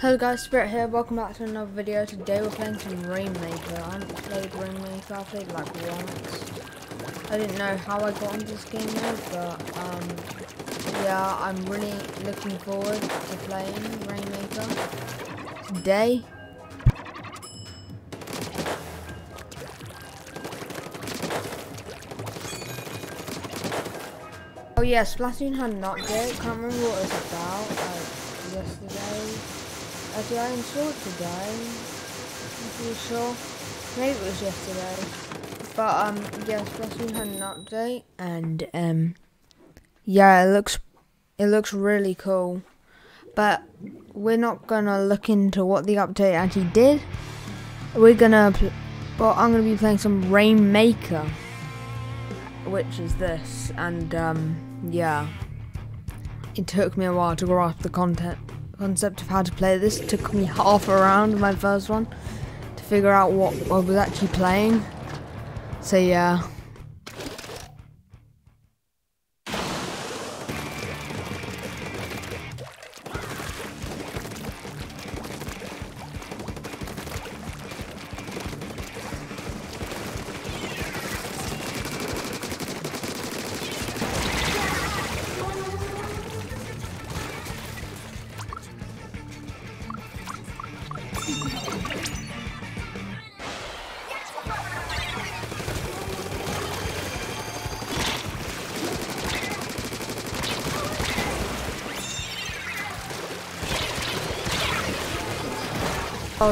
Hello guys, Spirit here, welcome back to another video. Today we're playing some Rainmaker. I haven't played Rainmaker, I played like once. I didn't know how I got into this game though, but um, yeah, I'm really looking forward to playing Rainmaker today. Oh yeah, Splatoon had an update, can't remember what it was about, like yesterday. Uh, did I install today? I'm pretty sure. Maybe it was yesterday. But um yes, Splatoon had an update and um yeah, it looks it looks really cool. But we're not gonna look into what the update actually did. We're gonna well I'm gonna be playing some Rainmaker which is this and um yeah. It took me a while to grasp the content concept of how to play this. It took me half a round my first one to figure out what I was actually playing. So yeah.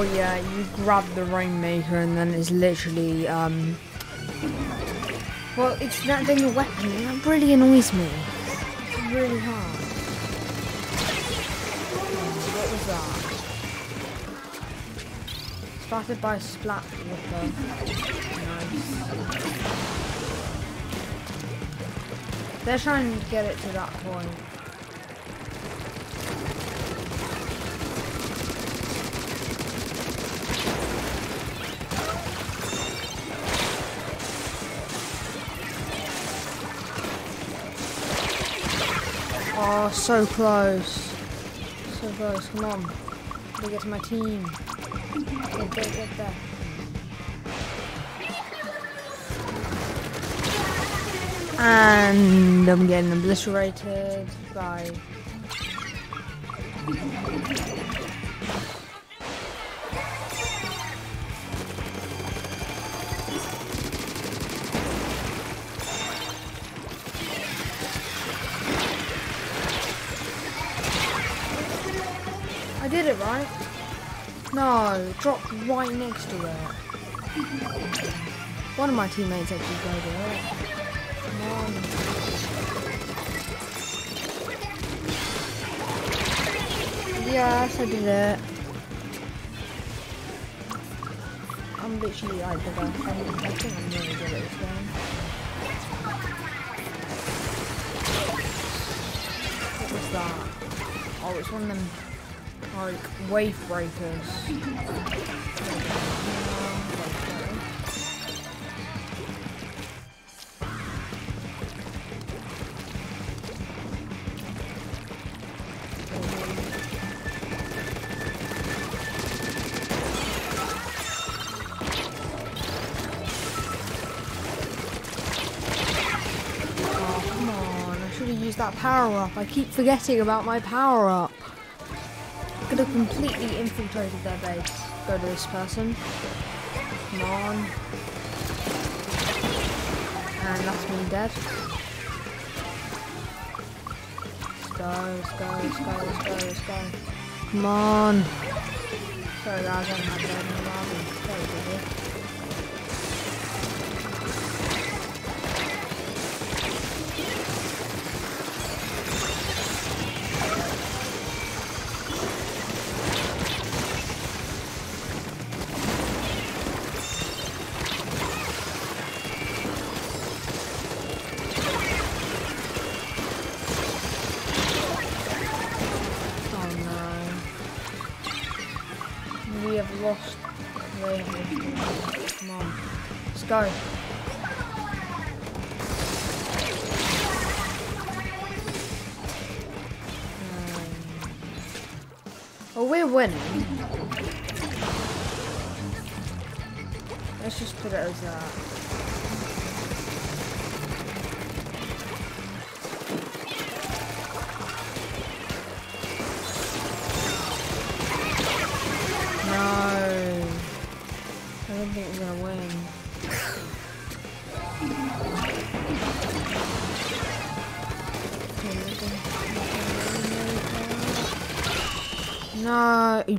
Oh yeah, you grab the Rainmaker and then it's literally, um... Well, it's not being a weapon, that really annoys me. It's really hard. What was that? Splattered by Splat. Nice. They're trying to get it to that point. Oh, so close. So close. Come on. Gotta get to my team. Get there, get there. And I'm getting obliterated by right next to it. One of my teammates actually got it. Come on. Yes, I did it. I'm literally like the best. I, I think I'm really good at this game. What was that? Oh, it's one of them like wave breakers. Should have used that power up. I keep forgetting about my power up could have completely infiltrated their base. Go to this person. Come on. And that's me dead. Let's go, let's go, let's go, let's go, let's go. Come on. Sorry guys, I don't have Oh, have lost. Come on. Let's go. Um,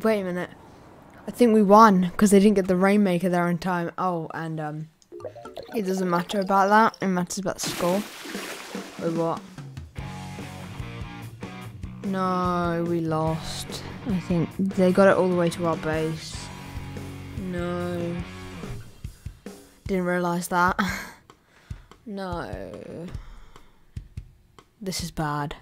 Wait a minute. I think we won because they didn't get the Rainmaker there in time. Oh, and um, it doesn't matter about that. It matters about the score. Wait, what? No, we lost. I think they got it all the way to our base. No. Didn't realise that. no. This is bad.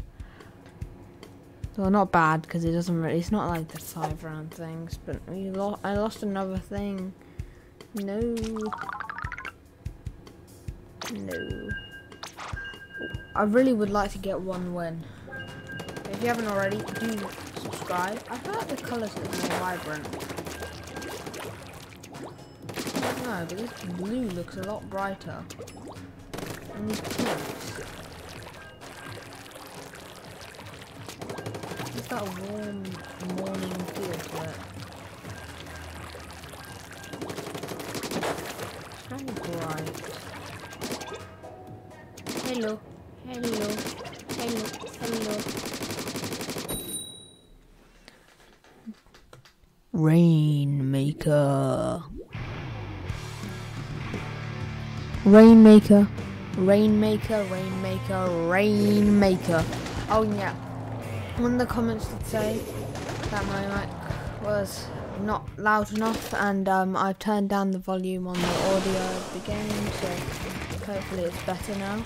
Well, not bad because it doesn't really. It's not like the five round things, but we lo- I lost another thing. No. No. I really would like to get one win. If you haven't already, do subscribe. I feel like the colours look more vibrant. No, but this blue looks a lot brighter. And these pinks. Got a warm morning feel to it. Very bright. Hello, hello, hello, hello. Rainmaker. Rainmaker. Rainmaker, Rainmaker, Rainmaker. Oh yeah. One of the comments did say that my mic was not loud enough and um, I've turned down the volume on the audio of the game so hopefully it's better now.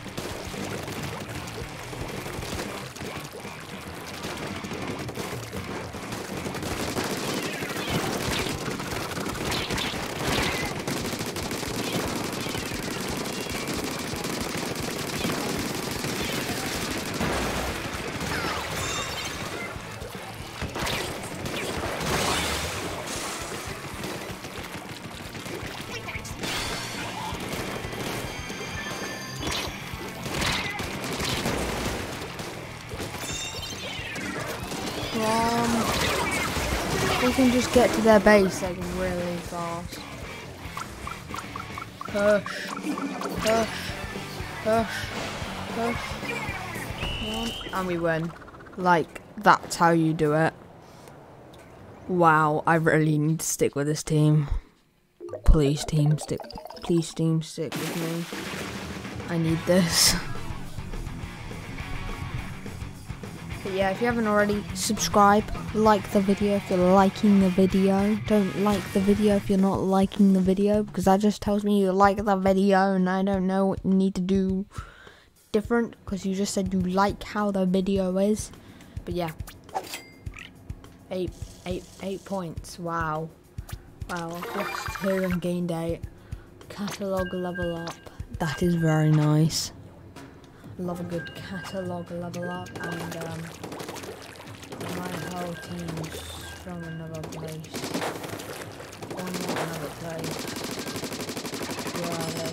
To their base like really fast. Push, push, push, push. Come on. And we win. Like, that's how you do it. Wow, I really need to stick with this team. Please, team, stick. Please, team, stick with me. I need this. But yeah, if you haven't already, subscribe, like the video if you're liking the video. Don't like the video if you're not liking the video because that just tells me you like the video and I don't know what you need to do different because you just said you like how the video is. But yeah, eight, eight, eight points. Wow, wow. I've lost two and gained eight. Catalog level up. That is very nice love a good catalogue level up and um, my whole team's from another place. Not another place. Where are they?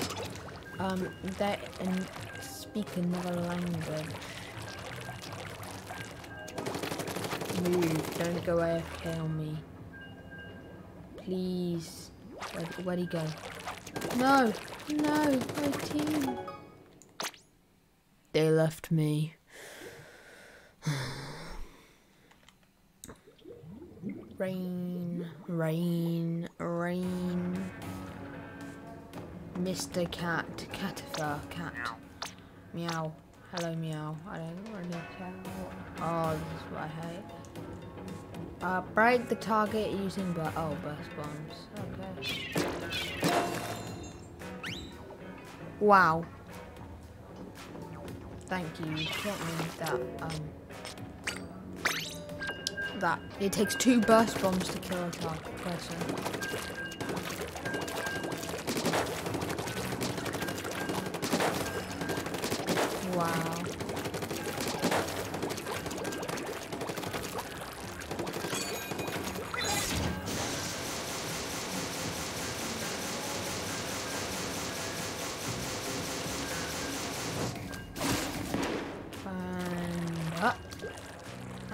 Um, they and speak another language. Move, don't go AFK on me. Please. Where, where'd he go? No! No! My team! They left me. rain, rain, rain. Mr. Cat, Catifer, cat. Meow. Hello, meow. I don't really care. Oh, this is what I hate. Uh, break the target using but oh burst bombs. Okay. Wow. Thank you. You me that. Um, that it takes two burst bombs to kill a target person. Wow.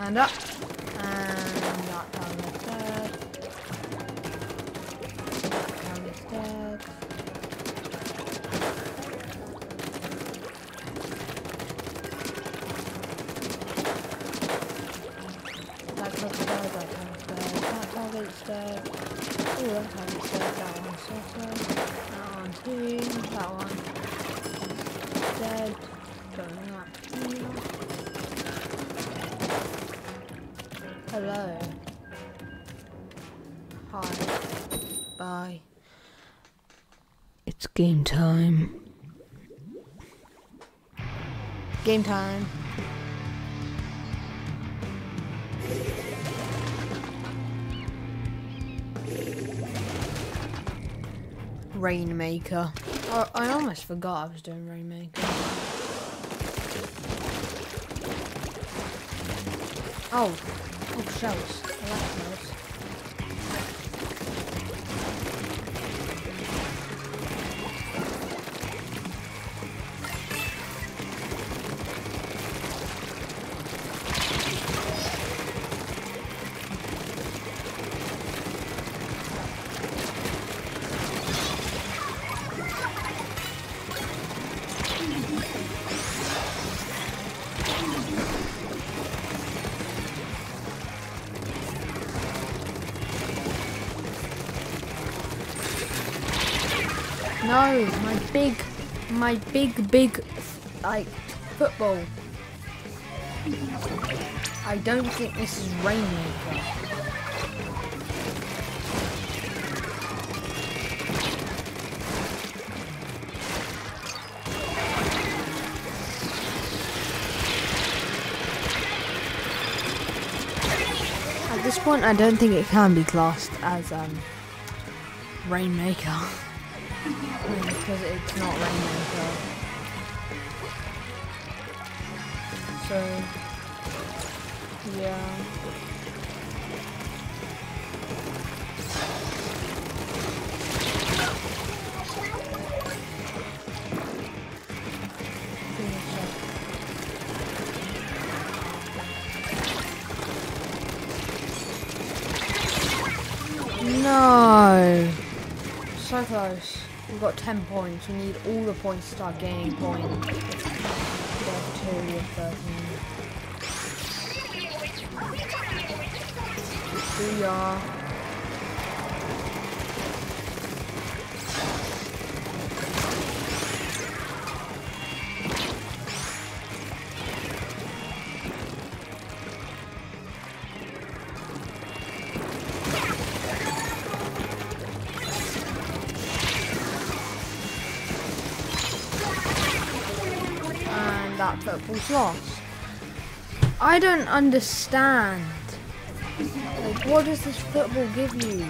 And up. Game time. Rainmaker. I, I almost forgot I was doing Rainmaker. Oh, oh shells. My big, big, like, football. I don't think this is Rainmaker. At this point, I don't think it can be classed as um, Rainmaker. because it's not Rainmaker. So, yeah. No! So close. We've got 10 points. We need all the points to start gaining points. We have lost. I don't understand. Like, what does this football give you?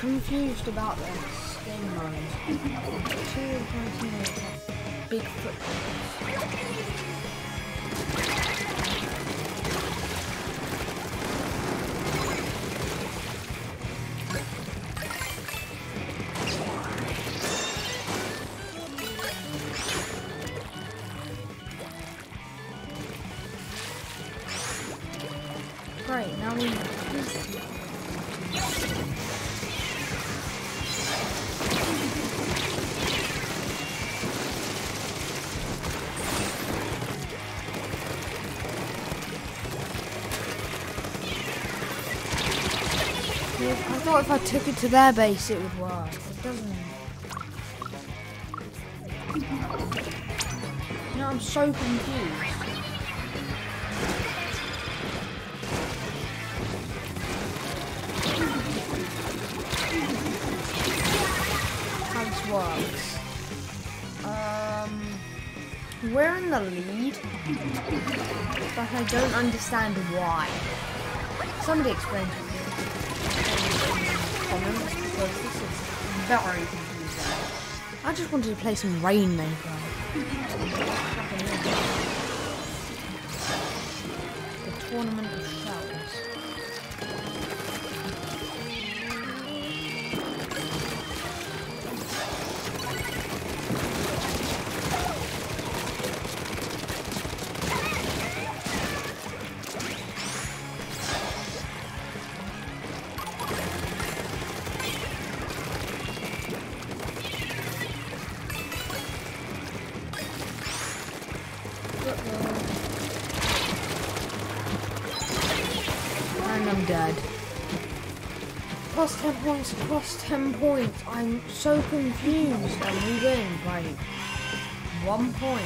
Confused about this game mode. Two of if I took it to their base it would work. It doesn't. No, I'm so confused. works. Um, we're in the lead, but I don't understand why. Somebody explain to me this is very confusing. I just wanted to play some Rainmaker. The Tournament 10 points, plus 10 points. I'm so confused. And we win by one point.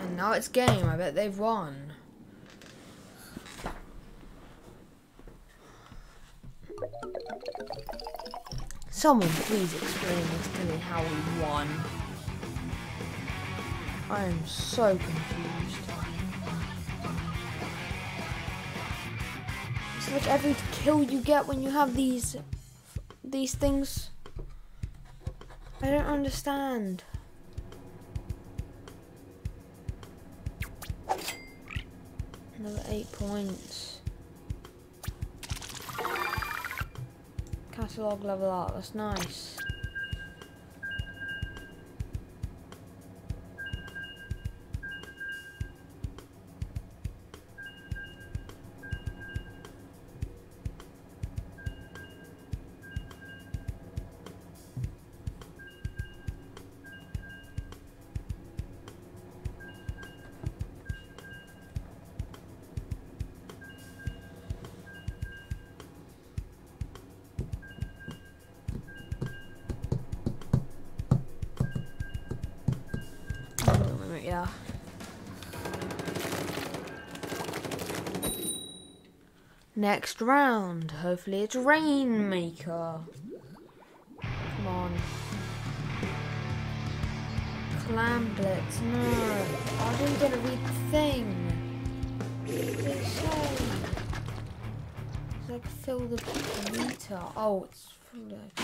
And now it's game. I bet they've won. Someone please explain this to me how we won. I am so confused. Like every kill you get when you have these these things. I don't understand. Another eight points. Catalog level up, that's nice. Next round. Hopefully it's Rainmaker. Come on. Clam Blitz. No. I didn't get read the thing. It's like fill the meter. Oh, it's full of...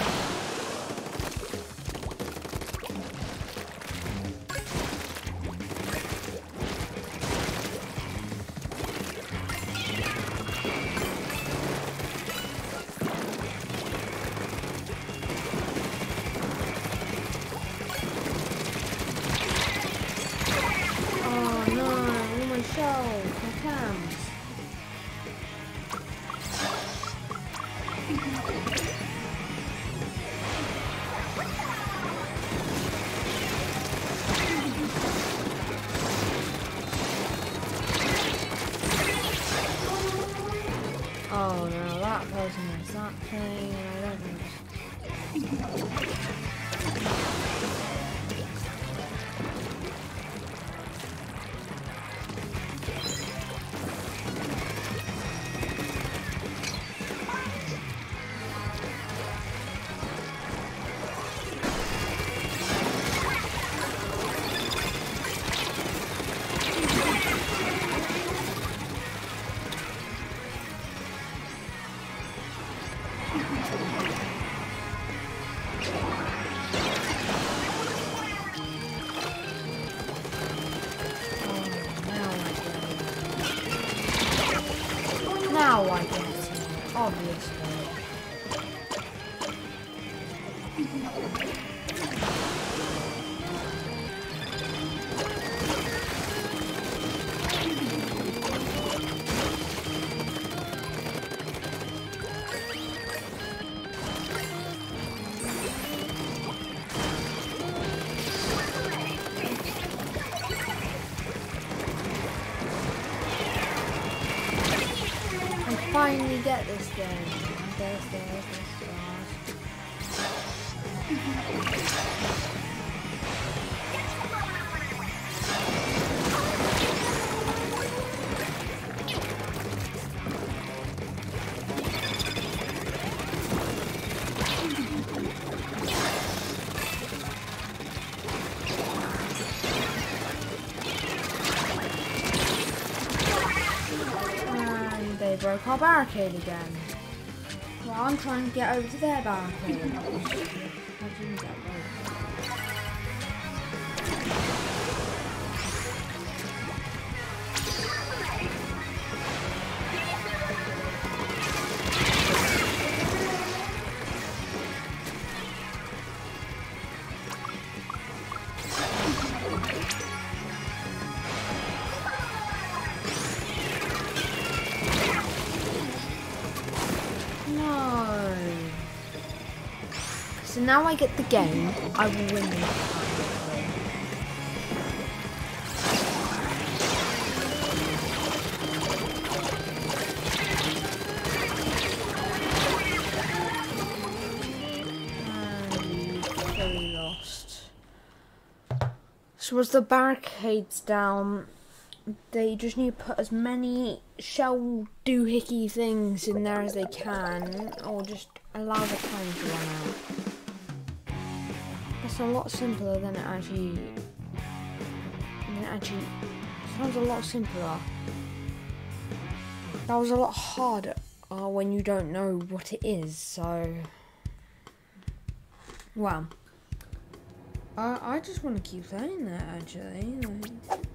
broke our barricade again. Well, I'm trying to get over to their barricade. now I get the game. I will win this time. And fully lost. So as the barricades down, they just need to put as many shell doohickey things in there as they can, or just allow the time to run out. A lot simpler than it actually. Than it actually sounds a lot simpler. That was a lot harder uh, when you don't know what it is. So, well, I I just want to keep playing that actually. Like,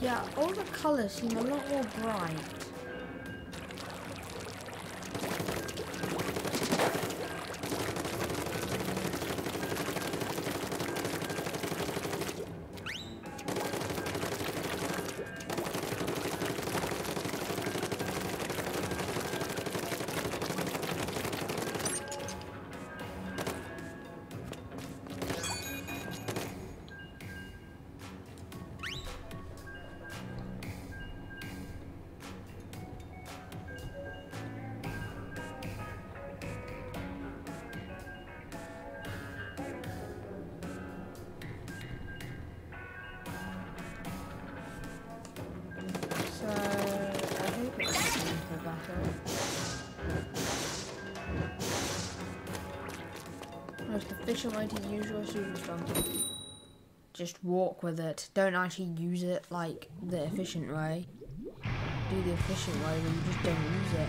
Yeah, all the colours seem a lot more bright. Just walk with it. Don't actually use it like the efficient way. Do the efficient way where you just don't use it.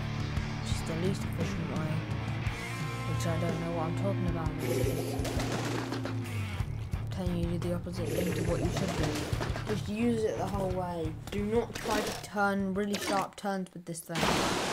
Just the least efficient way. Which I don't know what I'm talking about. Telling you to do the opposite thing to what you should do. Just use it the whole way. Do not try to turn really sharp turns with this thing.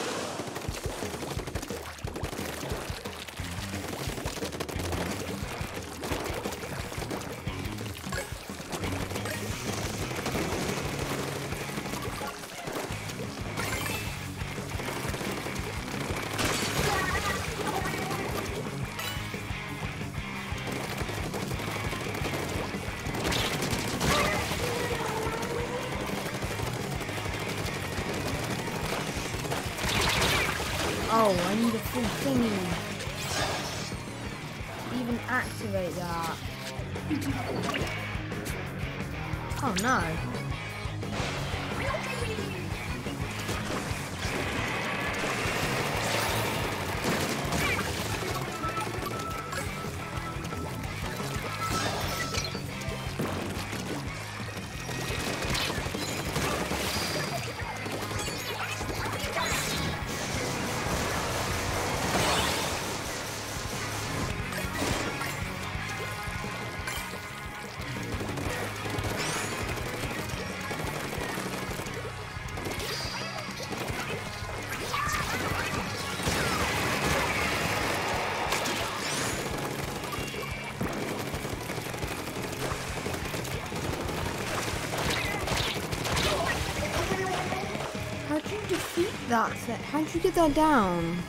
You get that down?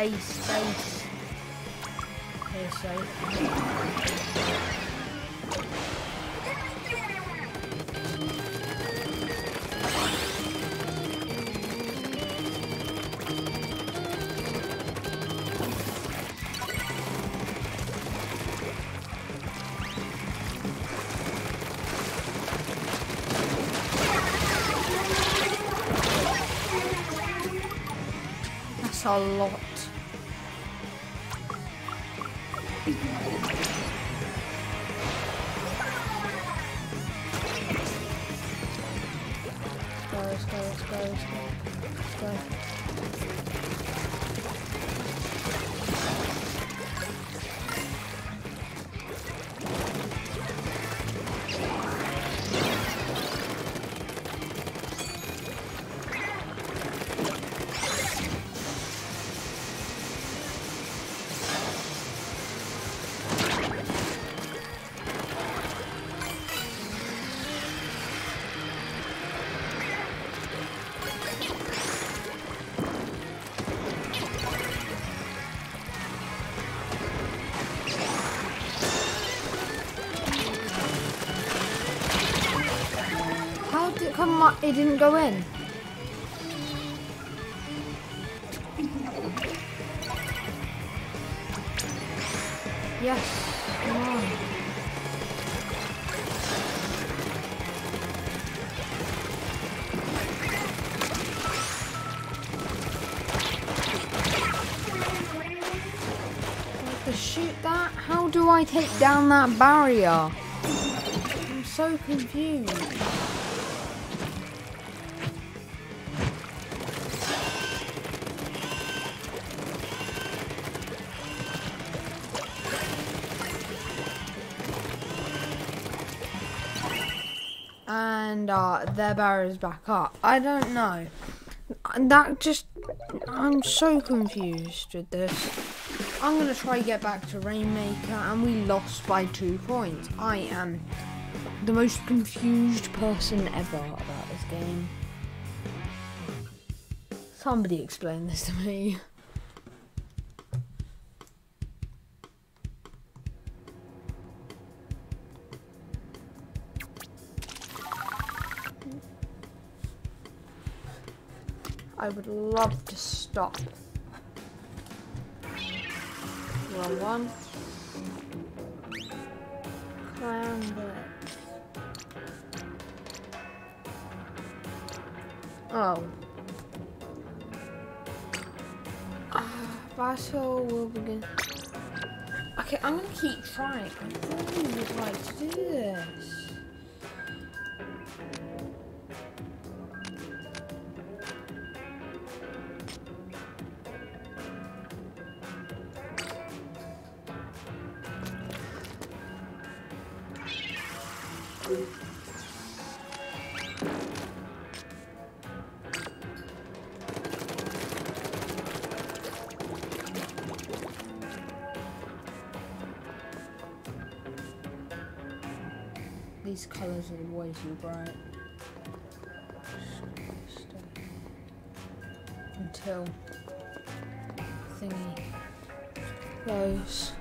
Space, space. Here, safe. A lot. On? It didn't go in. Yes, come on. Shoot that? How do I take down that barrier? I'm so confused. Their barrier's back up. I don't know. That just. I'm so confused with this. I'm gonna try to get back to Rainmaker, and we lost by two points. I am the most confused person ever about this game. Somebody explain this to me. would love to stop. Wrong one. Clamber. Oh. Ah, battle will begin. Okay, I'm gonna keep trying. I really would like to do this. These colours are way too bright. Until thingy goes.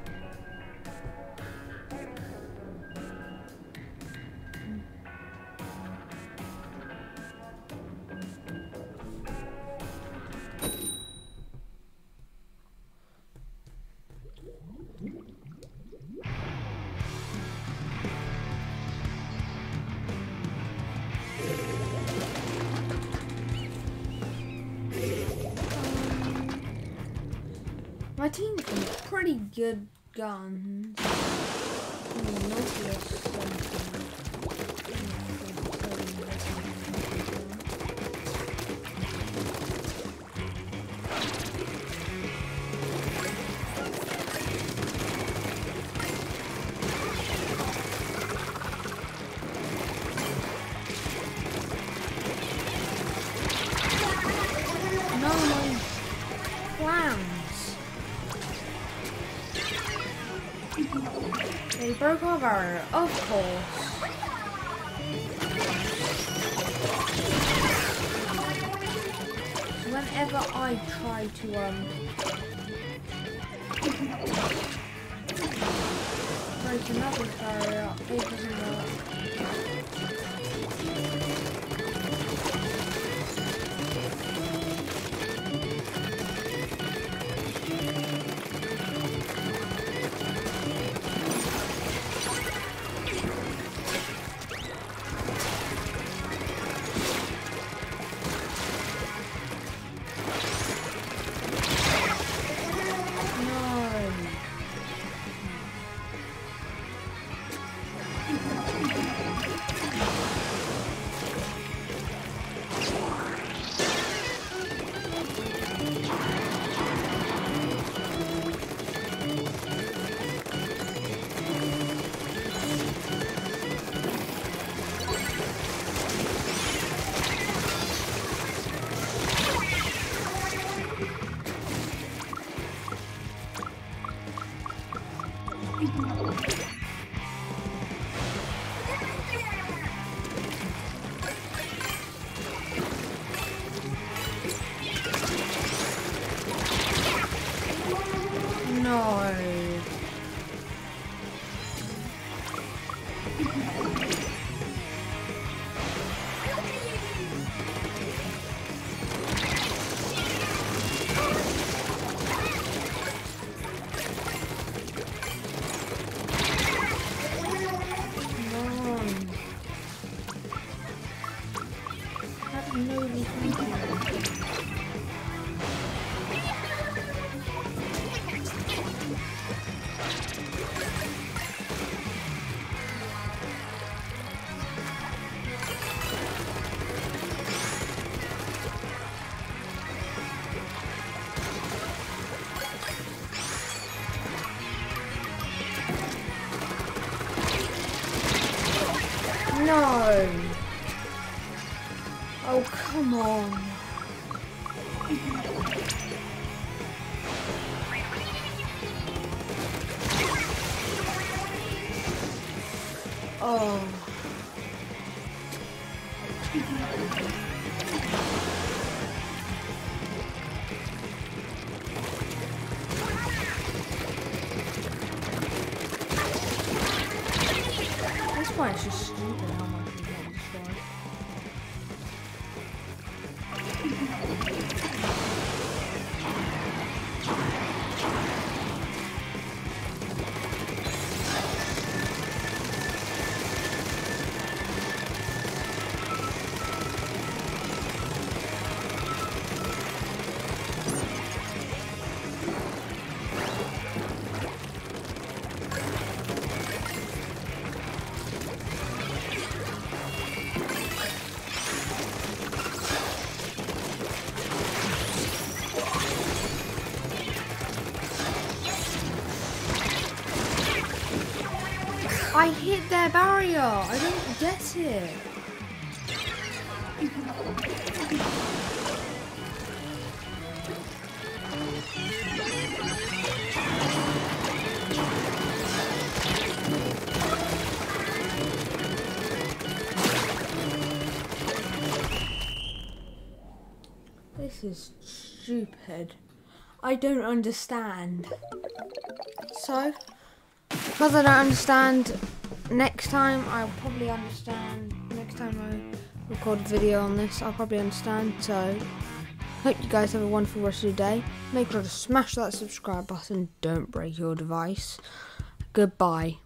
Broke our of course. Whenever I try to um break another barrier, it doesn't work. my barrier? I don't get it. This is stupid. I don't understand. So, because I don't understand next time I'll probably understand. Next time I record a video on this, I'll probably understand. So, hope you guys have a wonderful rest of your day. Make sure to smash that subscribe button. Don't break your device. Goodbye.